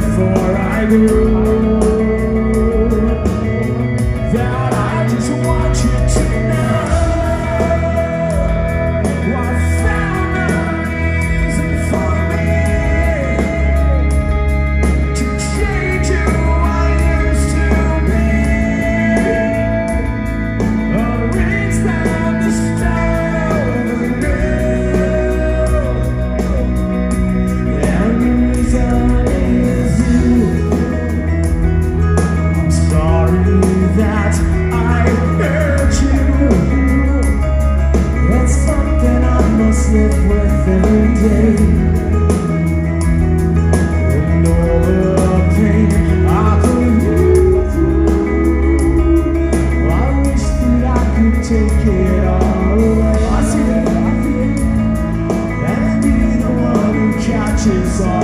therefore I grew. take it all away. I see it, and be the one who catches all.